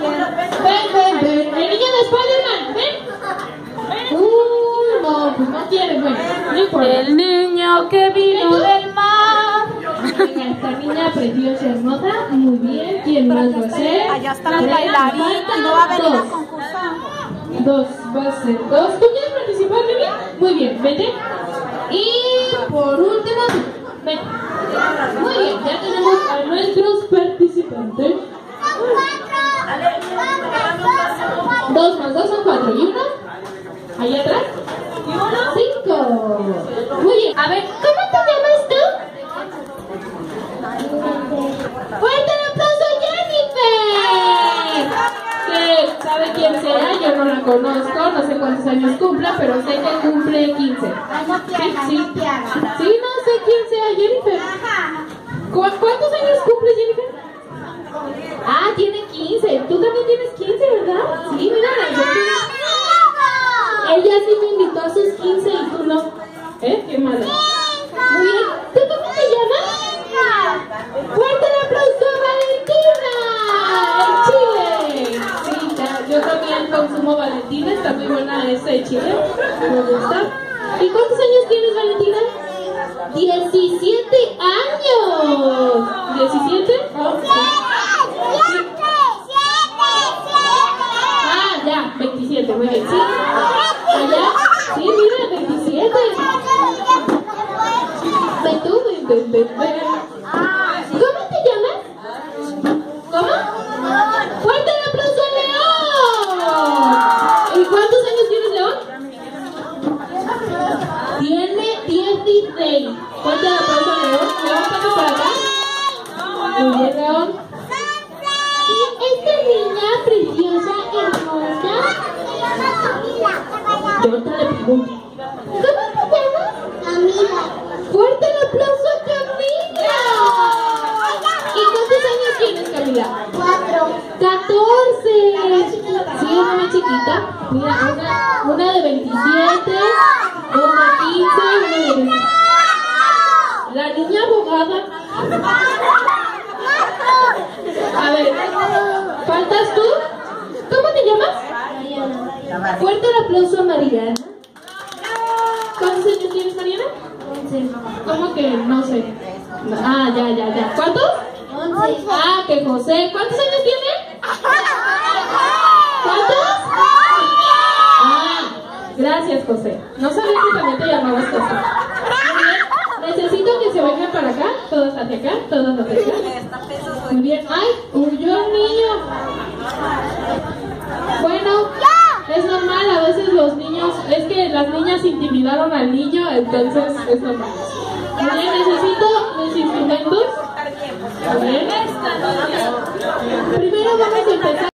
Ven, ven, ven. El niño de Spider-Man, ven. Uh, no, pues no quiere, bueno, no importa. El niño que vino del mar. Venga, esta niña preciosa, hermosa, muy bien. ¿Quién más va a ser? Allá están las bailarinas, no va a venir a dos. concursar. Dos, va a ser dos. ¿Tú quieres participar, Lili? Muy bien, vete. Y por último, tú. ven. Muy bien, ya tenemos a nuestros participantes. Dos más dos son cuatro. ¿Y uno? Ahí atrás. ¿Y uno? Cinco. Muy bien. A ver, ¿cómo te llamas tú? ¡Fuerte el aplauso, Jennifer! Que sabe quién sea, yo no la conozco, no sé cuántos años cumpla, pero sé que cumple 15. Sí, sí. Sí, no sé quién sea Jennifer. ¿Cu- ¿Cuántos años cumple Jennifer? Ah, tiene 15. Tú también tienes 15, ¿Eh? Qué malo. Muy bien. ¿Tú cómo te llamas? ¡Fuerte el aplauso a Valentina! ¡En Chile! Sí, ya, yo también consumo Valentina, está muy buena esa de Chile. Me gusta. ¿Y cuántos años tienes, Valentina? 17 años. ¿17? Ah, ya, 27, muy bien. ¿Sí? ¿Allá? Sí, mira, 27. Ven ¿Cómo te llamas? ¿Cómo? ¡Fuerte el aplauso a León! ¿Y cuántos años tienes, León? Tiene 16. Fuerte el aplauso a León. León, pasa por acá. Muy bien, León. Y esta niña preciosa, hermosa. Yo te le pregunto. ¿Cómo te llamas? ¡Fuerte el aplauso a Camila! ¿Y cuántos años tienes, Camila? ¡14! Sí, es muy chiquita. Mira, una, una de 27, una de 15, una de 20. La niña abogada. A ver, ¿faltas tú? ¿Cómo te llamas? Fuerte el aplauso a Mariana. ¿Cuántos años tienes, Mariana? ¿Cómo que no sé? Ah, ya, ya, ya. ¿Cuántos? Ah, que José. ¿Cuántos años tiene? ¿Cuántos? Ah, gracias, José. No sabía que también te llamabas José. Muy bien. Necesito que se vengan para acá. Todos hacia acá, todos hacia acá. Muy bien. ¡Ay! ¡Huyó el niño! Bueno, es normal, a veces los niños, es que las niñas intimidaron al niño, entonces es normal. Muy bien, necesito